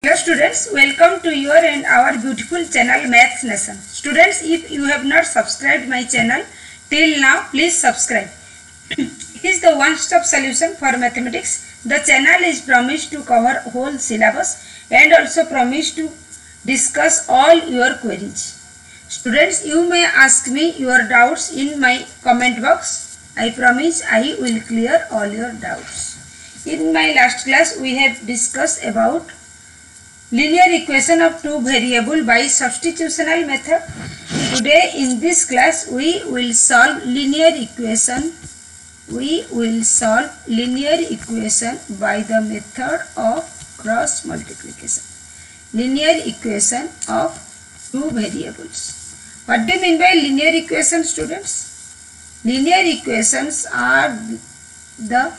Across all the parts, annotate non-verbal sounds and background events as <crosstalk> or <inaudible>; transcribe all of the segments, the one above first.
Hello students, welcome to your and our beautiful channel Maths Nation. Students, if you have not subscribed my channel till now, please subscribe. <coughs> it is the one-stop solution for mathematics. The channel is promised to cover whole syllabus and also promised to discuss all your queries. Students, you may ask me your doubts in my comment box. I promise I will clear all your doubts. In my last class, we have discussed about linear equation of two variable by substitutional method. Today in this class we will solve linear equation. We will solve linear equation by the method of cross multiplication. Linear equation of two variables. What do you mean by linear equation students? Linear equations are the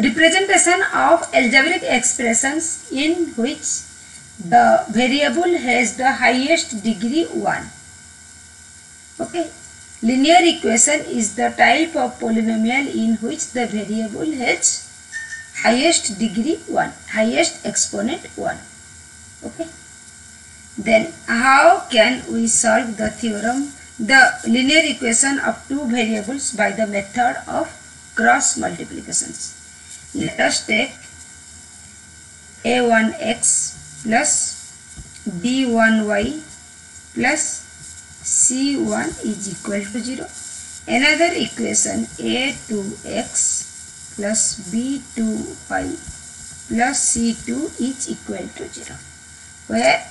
representation of algebraic expressions in which the variable has the highest degree 1 okay. Linear equation is the type of polynomial in which the variable has highest degree 1 highest exponent 1 okay. Then how can we solve the theorem? The linear equation of two variables by the method of cross multiplications let us take a1x plus b1y plus c1 is equal to 0 another equation a2x plus b2y plus c2 is equal to 0 where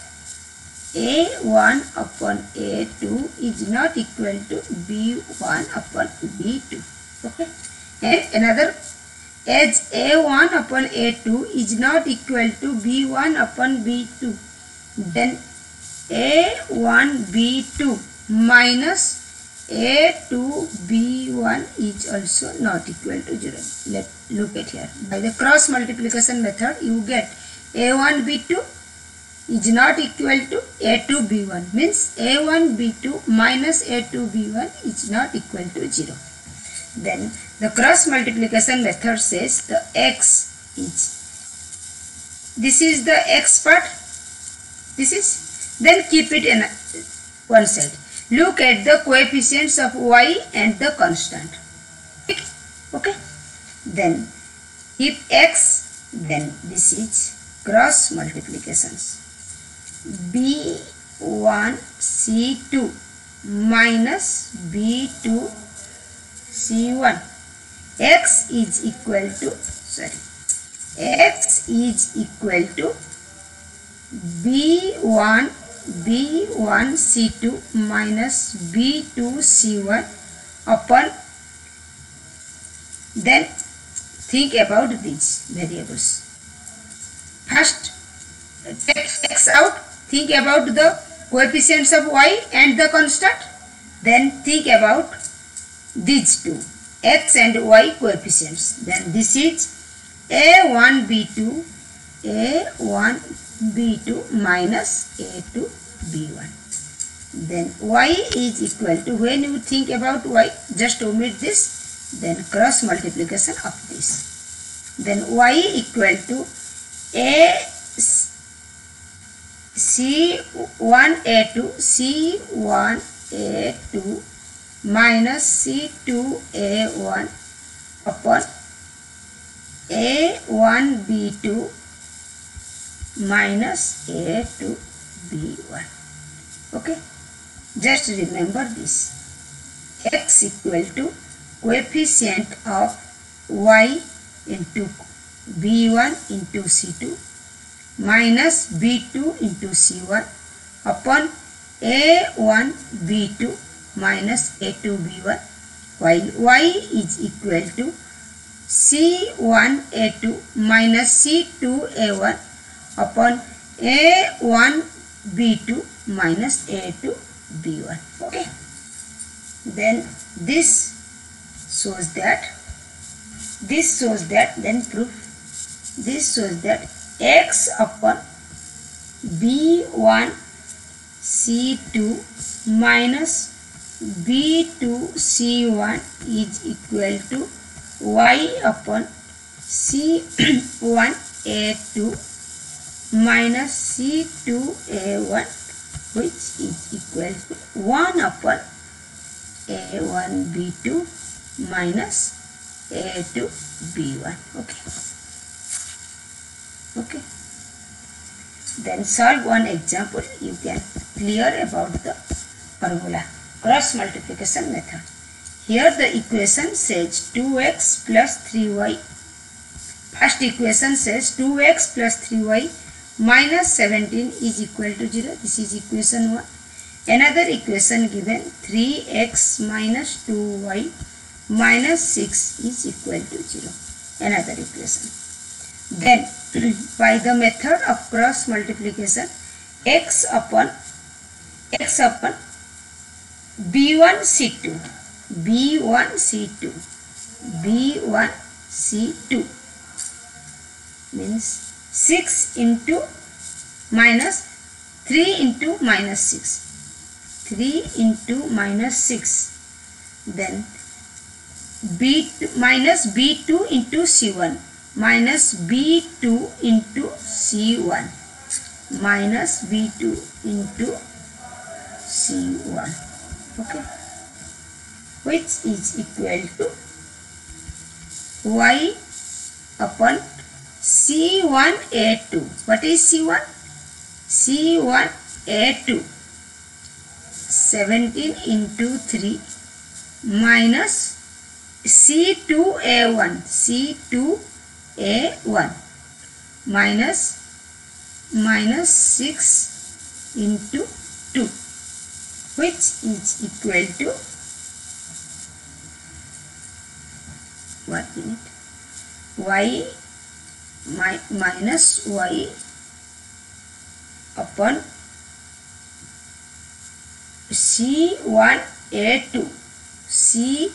a1 upon a2 is not equal to b1 upon b2 okay? And another as a1 upon a2 is not equal to b1 upon b2 then a1 b2 minus a2 b1 is also not equal to 0 let look at here. By the cross multiplication method you get a1 b2 is not equal to a2 b1 means a1 b2 minus a2 b1 is not equal to 0 then the cross multiplication method says the x is. This is the x part. This is. Then keep it in one side. Look at the coefficients of y and the constant. Okay? Then if x. Then this is cross multiplications. B1 c2 minus b2 c1 x is equal to sorry x is equal to b1 b1 c2 minus b2 c1 upon then think about these variables. First take x out think about the coefficients of y and the constant then think about these two x and y coefficients then this is a1 b2 a1 b2 minus a2 b1 then y is equal to when you think about y just omit this then cross multiplication of this. Then y equal to a c1 a2 c1 a2 minus C2A1 upon A1 B2 minus A2 B1. Okay, just remember this. X equal to coefficient of Y into B1 into C2 minus B2 into C1 upon A1 B2 minus a2 b1 while y is equal to c1 a2 minus c2 a1 upon a1 b2 minus a2 b1 okay? Then this shows that this shows that then proof. This shows that x upon b1 c2 minus B2C1 is equal to y upon C1A2 minus C2A1 which is equal to 1 upon A1B2 minus A2B1 okay. Okay. Then solve one example. You can clear about the formula cross multiplication method here the equation says 2x x plus three first equation says 2x x plus three minus seventeen is equal to zero this is equation one another equation given 3x x minus two y minus six is equal to zero another equation then by the method of cross multiplication x upon x upon <clears throat> b1 c2 b1 c2 b1 c2 means 6 into minus 3 into minus 6 3 into minus 6 then B two minus b2 into c1 minus b2 into c1 minus b2 into c1 okay. Which is equal to y upon c1a2 what is c1 c1a2 17 into 3 minus c2a1 c2a1 minus minus 6 into 2 which is equal to one minute y mi minus y upon c1a2 c1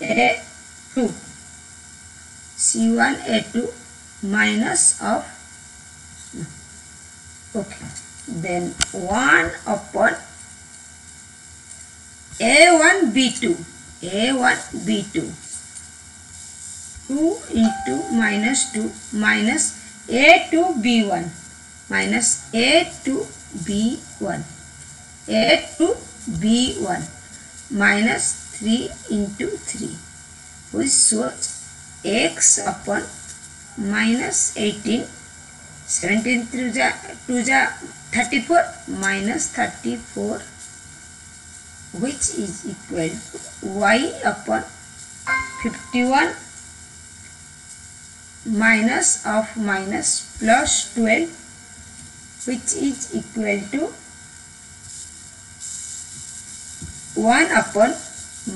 a2 c1 a2 minus of okay then 1 upon a1 b2 a1 b2 2 into minus 2 minus a2 b1 minus a2 b1 a2 b1 minus 3 into 3 which shows x upon minus 18 17 through the 2 the 34 minus 34 which is equal to y upon 51 minus of minus plus 12 which is equal to 1 upon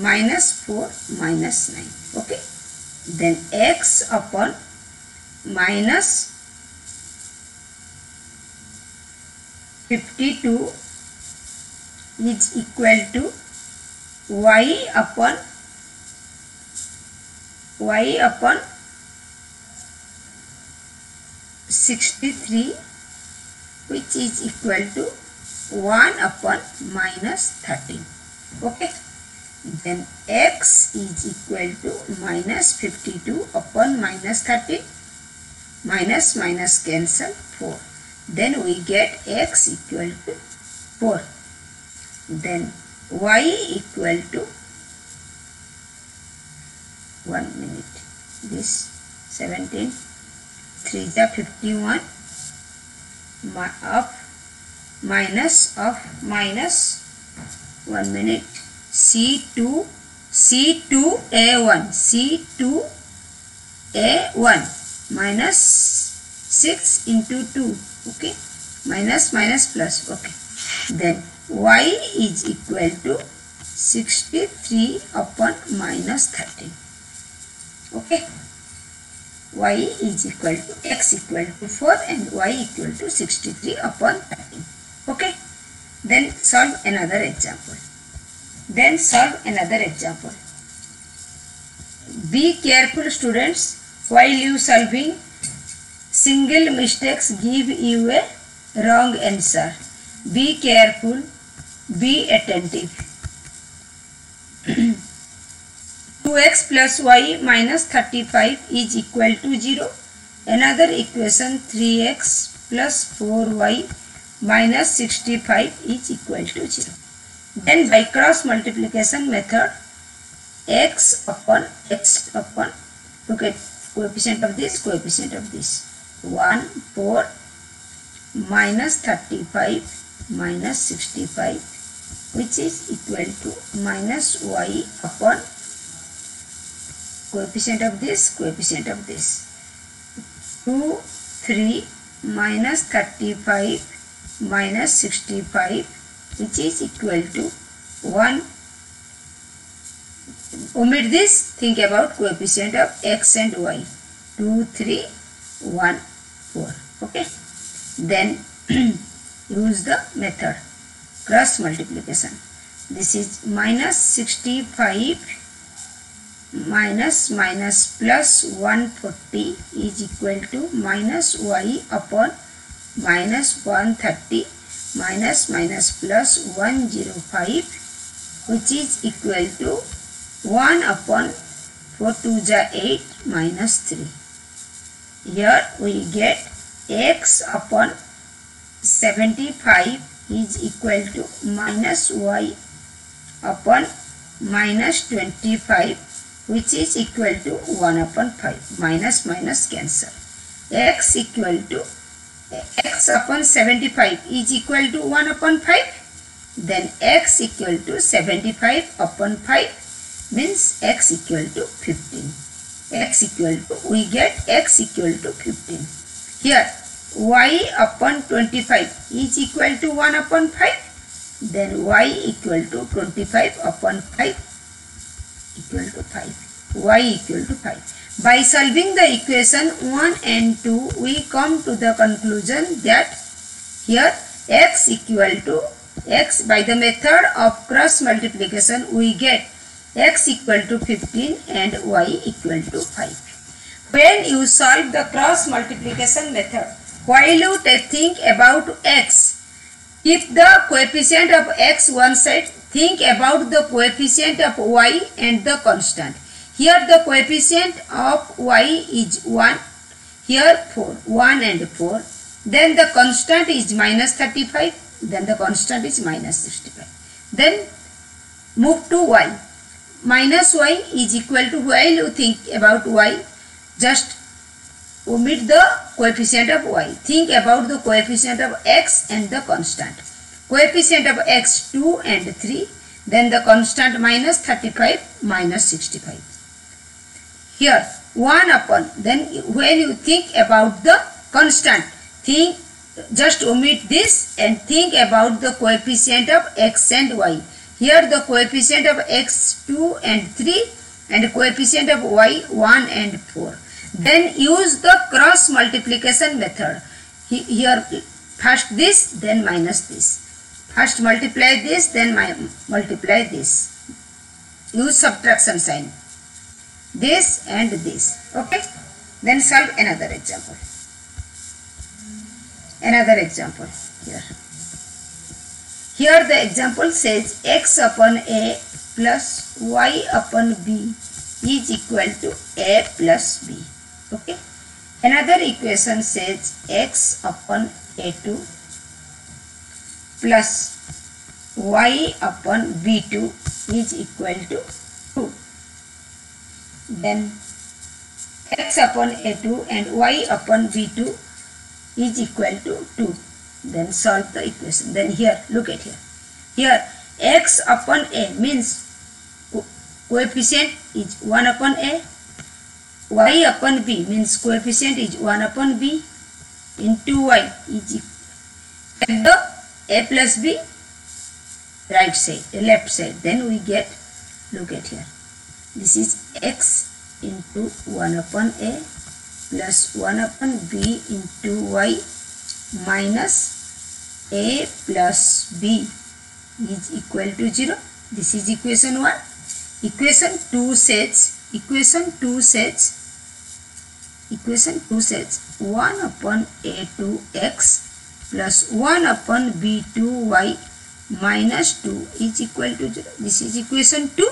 minus 4 minus 9 okay? Then x upon minus 52 is equal to y upon y upon 63 which is equal to 1 upon minus 13 okay? Then x is equal to minus 52 upon minus 13 minus minus cancel 4 then we get x equal to 4 then y equal to 1 minute. This 17 3 is 51 mi- of minus of minus 1 minute. C2 c2 a1 c2 a1 minus 6 into 2 okay? Minus minus plus. Okay. Then y is equal to 63 upon minus 13 okay? Y is equal to x equal to 4 and y equal to 63 upon 13 okay? Then solve another example. Then solve another example. Be careful students while you solving single mistakes give you a wrong answer be careful be attentive 2x plus y minus 35 is equal to 0. Another equation 3x plus 4y minus 65 is equal to 0. Then by cross multiplication method x upon x upon look at coefficient of this coefficient of this 1 4 minus 35 minus 65 which is equal to minus y upon coefficient of this coefficient of this. 2 3 minus 35 minus 65 which is equal to 1 omit this think about coefficient of x and y. 2 3 1 4 okay? Then <clears throat> use the method cross multiplication. This is minus 65 minus minus plus 140 is equal to minus y upon minus 130 minus minus plus 105 which is equal to 1 upon 4 to the 8 minus 3 here we get x upon 75 is equal to minus y upon minus 25 which is equal to 1 upon 5 minus minus cancel. X equal to x upon 75 is equal to 1 upon 5 then x equal to 75 upon 5 means x equal to 15 x equal to we get x equal to 15 here y upon 25 is equal to 1 upon 5 then y equal to 25 upon 5 equal to 5 y equal to 5 by solving the equation 1 and 2 we come to the conclusion that here x equal to x by the method of cross multiplication we get x equal to 15 and y equal to 5 when you solve the cross multiplication method while you think about x if the coefficient of x one side think about the coefficient of y and the constant. Here the coefficient of y is 1, here 4, 1 and 4. Then the constant is minus 35, then the constant is minus 65. Then move to y. Minus y is equal to, while you think about y, just omit the coefficient of y. Think about the coefficient of x and the constant. Coefficient of x 2 and 3 then the constant minus 35 minus 65 here 1 upon then when you think about the constant think just omit this and think about the coefficient of x and y here the coefficient of x 2 and 3 and coefficient of y 1 and 4 then use the cross multiplication method here first this then minus this First multiply this, then multiply this. Use subtraction sign. This and this. Okay. Then solve another example. Another example here. Here the example says x upon a plus y upon b is equal to a plus b. Okay. Another equation says x upon a2 plus y upon b2 is equal to 2. Then x upon a2 and y upon b2 is equal to 2. Then solve the equation. Then here, look at here. Here, x upon a means coefficient is 1 upon a. y upon b means coefficient is 1 upon b into y is equal to a plus b right side left side then we get look at here this is x into 1 upon a plus 1 upon b into y minus a plus b is equal to 0 this is equation 1 equation 2 says equation 2 says equation 2 says 1 upon a to x plus 1 upon b2y minus 2 is equal to 0. This is equation 2.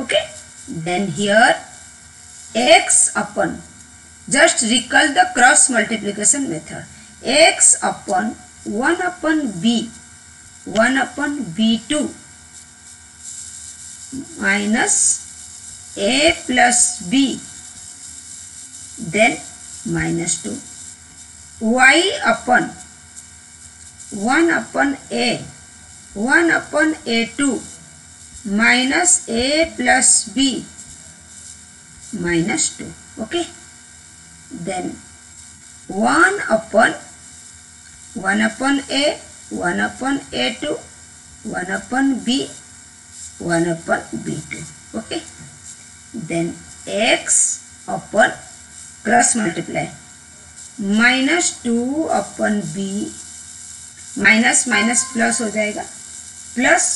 Okay. then here x upon just recall the cross multiplication method x upon 1 upon b 1 upon b2 minus a plus b then minus 2 y upon 1 upon a 1 upon a2 minus a plus b minus 2 okay? Then one upon a one upon a two one upon b one upon b two okay then x upon cross multiply minus two upon b minus minus plus हो जाएगा. Plus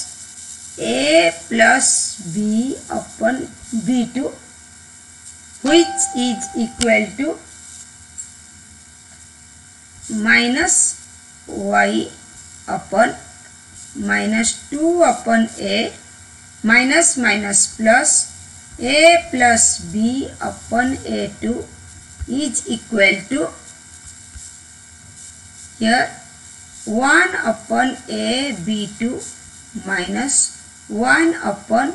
a plus b upon b two which is equal to minus y upon minus 2 upon a minus minus plus a plus b upon a2 is equal to here 1 upon a b2 minus 1 upon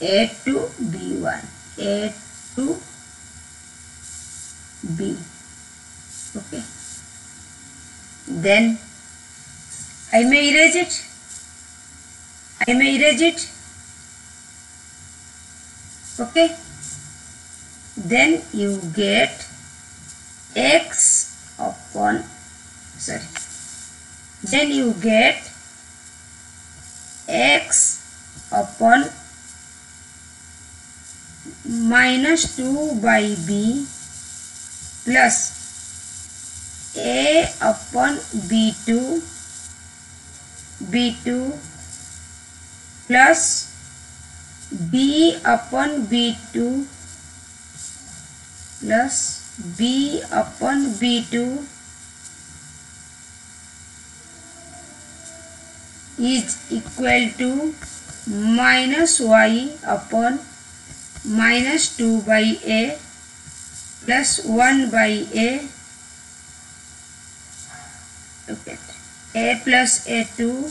a2 b1 a2 b. Okay then I may erase it. I may erase it. Okay? Then you get x upon sorry. Then you get x upon minus 2 by b plus a upon b2 b2 plus b upon b2 plus b upon b2 is equal to minus y upon minus 2 by a plus 1 by a okay. A plus a2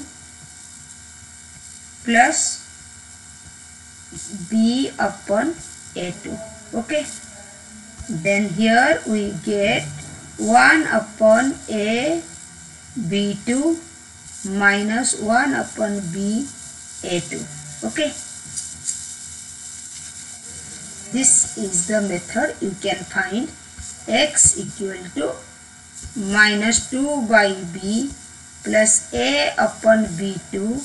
plus b upon a2 okay? Then here we get 1 upon a b2 minus 1 upon b a2 okay? This is the method you can find. X equal to minus 2 by b plus a upon b2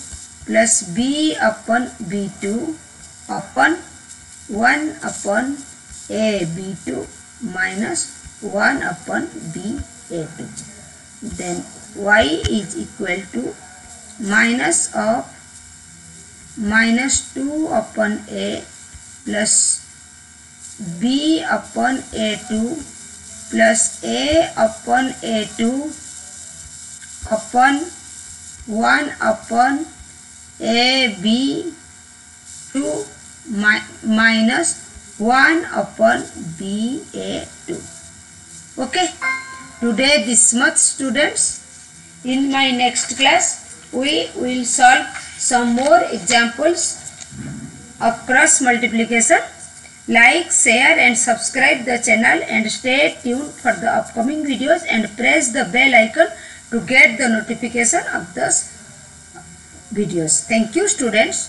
plus b upon b2 upon 1 upon a b2 minus 1 upon b a2 then y is equal to minus of minus 2 upon a plus b upon a2 plus a upon a2 upon 1 upon a b 2 mi minus 1 upon b a2 okay? Today this much students. In my next class we will solve some more examples of cross multiplication. Like share and subscribe the channel and stay tuned for the upcoming videos and press the bell icon to get the notification of the videos. Thank you students